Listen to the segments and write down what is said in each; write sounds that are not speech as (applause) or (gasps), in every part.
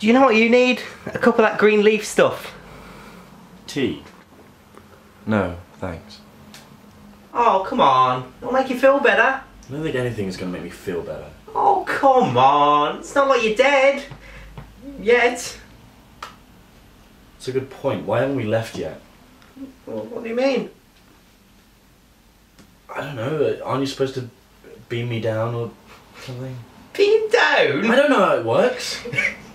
Do you know what you need? A cup of that green leaf stuff. Tea? No, thanks. Oh, come on. It'll make you feel better. I don't think anything is going to make me feel better. Oh, come on. It's not like you're dead. Yet. It's a good point. Why haven't we left yet? Well, what do you mean? I don't know. Aren't you supposed to beam me down or something? Beam down? I don't know how it works. (laughs)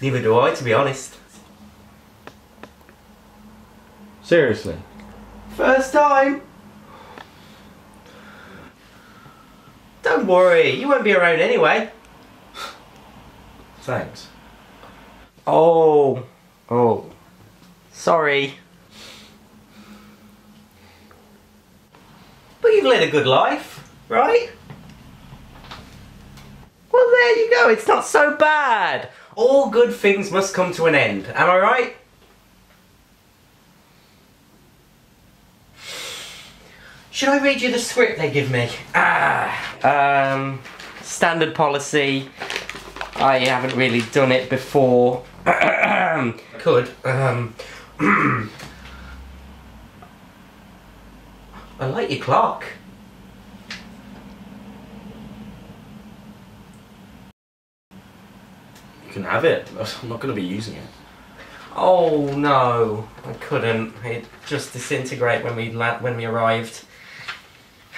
Neither do I, to be honest. Seriously? First time. Don't worry, you won't be around anyway. Thanks. Oh. Oh. Sorry. But you've led a good life, right? Well, there you go. It's not so bad. All good things must come to an end. Am I right? Should I read you the script they give me? Ah, um, standard policy. I haven't really done it before. Could. Um, (clears throat) I like your clock. You can have it. I'm not going to be using it. Oh no, I couldn't. It just disintegrate when we la- when we arrived.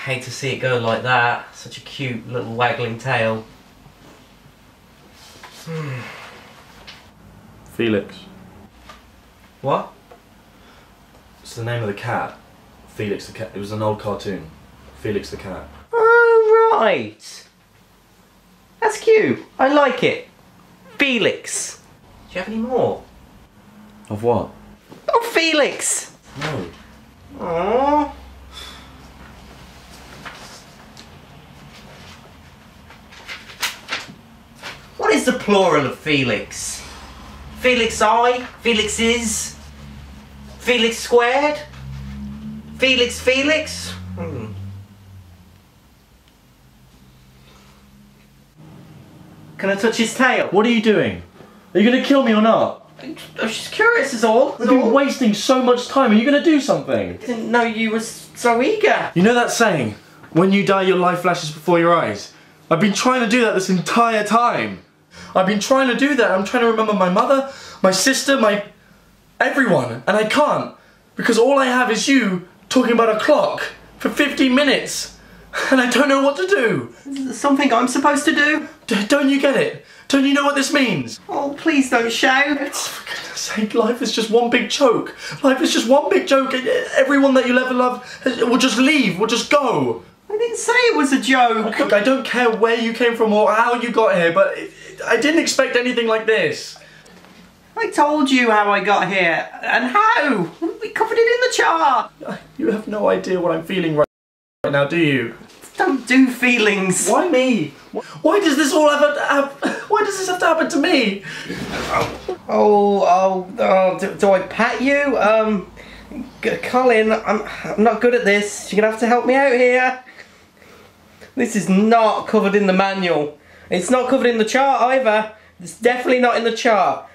Hate to see it go like that. Such a cute little waggling tail. (sighs) Felix. What? It's the name of the cat. Felix the cat. It was an old cartoon. Felix the cat. Oh right. That's cute. I like it. Felix. Do you have any more? Of what? Oh, Felix. No. Aww. What is the plural of Felix? Felix I? Felix is? Felix squared? Felix Felix? Hmm. Can I touch his tail? What are you doing? Are you going to kill me or not? I was just curious is all. I've been all. wasting so much time. Are you going to do something? Didn't know you were so eager. You know that saying, when you die, your life flashes before your eyes? I've been trying to do that this entire time. I've been trying to do that. I'm trying to remember my mother, my sister, my. everyone, and I can't. Because all I have is you talking about a clock for 15 minutes. And I don't know what to do. Something I'm supposed to do? D- don't you get it? Don't you know what this means? Oh, please don't shout. For goodness sake, life is just one big joke. Life is just one big joke. Everyone that you'll ever love uh, will just leave, will just go. I didn't say it was a joke. Look, I don't care where you came from or how you got here, but it, I didn't expect anything like this. I told you how I got here and how. We covered it in the chart. You have no idea what I'm feeling right right now, do you? Don't do feelings. Why me? Why does this all have to happen? Why does this have to happen to me? Oh, oh, oh do, do I pat you? Um, Colin, I'm, I'm not good at this. You're gonna have to help me out here. This is not covered in the manual. It's not covered in the chart either. It's definitely not in the chart.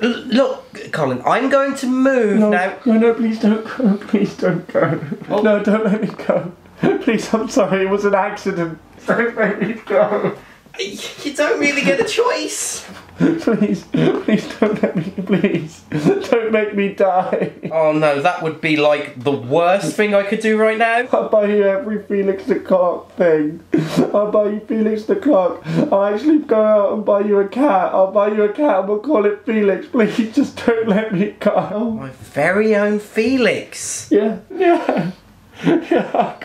L- look, Colin, I'm going to move now. no, no, please don't go. Please don't go. Oh. No, don't let me go. (laughs) Please, I'm sorry. It was an accident. Don't make me go. You don't really get a choice. (laughs) Please, please don't let me. Please, don't make me die. Oh no, that would be like the worst thing I could do right now. I'll buy you every Felix the Clock thing. I'll buy you Felix the Clock. I'll actually go out and buy you a cat. I'll buy you a cat and we'll call it Felix. Please just don't let me go. My very own Felix. Yeah, yeah, (laughs) yeah.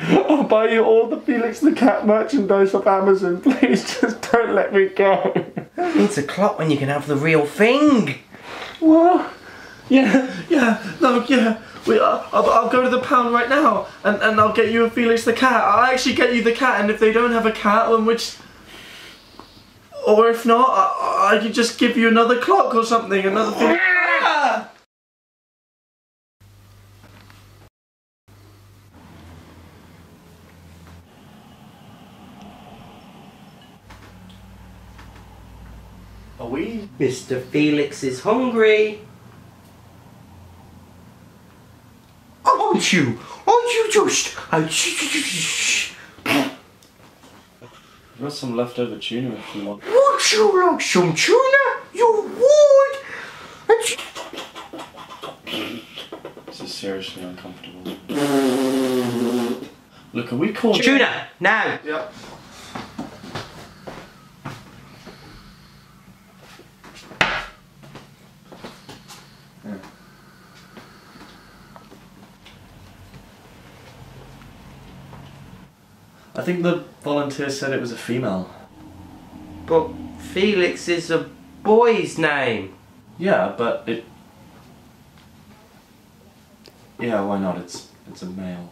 I'll buy you all the Felix the Cat merchandise off Amazon. (laughs) Please just don't let me go. It's a clock when you can have the real thing. What? Yeah, yeah, no, yeah. We, uh, I'll, I'll go to the pound right now and, and I'll get you a Felix the cat. I'll actually get you the cat, and if they don't have a cat, then which. Or if not, I, I could just give you another clock or something, another thing. Are we? Mr. Felix is hungry. Aren't you? Aren't you just? I've got some leftover tuna if you want. Would you like some tuna? You would. This is seriously uncomfortable. Look, are we called Tuna now. Yep. I think the volunteer said it was a female. But Felix is a boy's name. Yeah, but it. Yeah, why not? It's it's a male.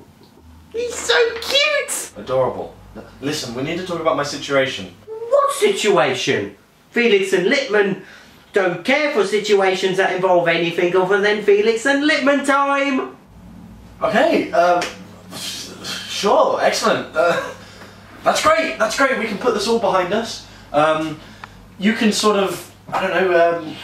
He's so cute. Adorable. Listen, we need to talk about my situation. What situation? Felix and Limpman don't care for situations that involve anything other than Felix and Limpman time. Okay, um, sure, excellent. Uh, that's great, that's great. We can put this all behind us. Um, you can sort of, I don't know, um,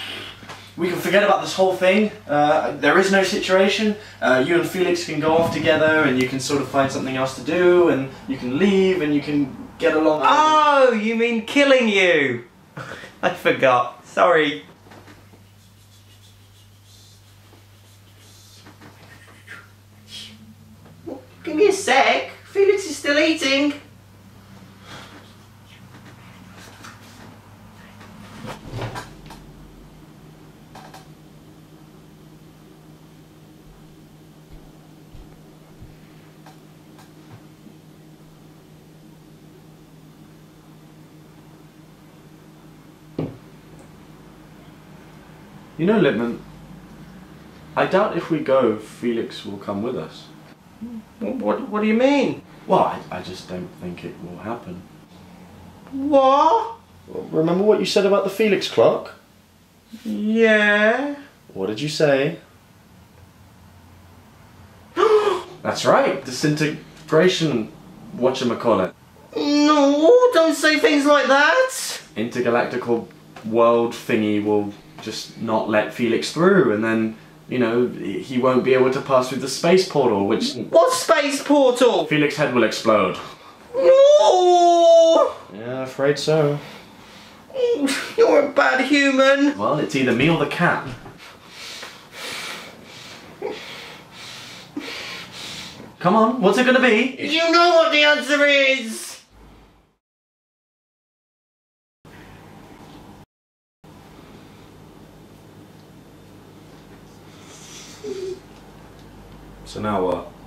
we can forget about this whole thing. Uh, there is no situation. Uh, you and Felix can go off together and you can sort of find something else to do and you can leave and you can get along. Oh, you mean killing you? (laughs) I forgot. Sorry. Give me a sec. Felix is still eating. You know, Limpman, I doubt if we go, Felix will come with us. What, what, what do you mean? Well, I, I just don't think it will happen. What? Remember what you said about the Felix clock? Yeah. What did you say? (gasps) That's right, disintegration, whatchamacallit. No, don't say things like that. Intergalactical world thingy will just not let Felix through, and then, you know, he won't be able to pass through the space portal, which What space portal? Felix head will explode. No! Yeah, afraid so. You're a bad human. Well, it's either me or the cat. Come on, what's it gonna be? You know what the answer is. So now what?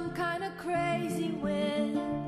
Some kind of crazy wind